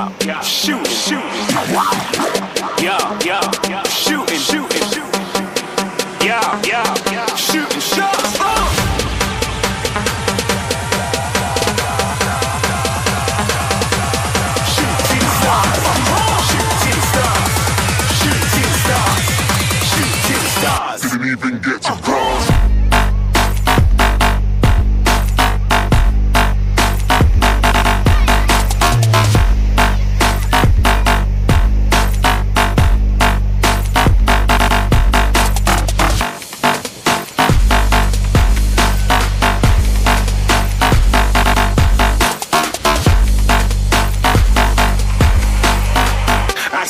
Yeah, yeah, yeah. Shoot, shoot. Yeah, yeah, yeah. Shooting, shooting, shooting. Yeah, yeah,